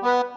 Música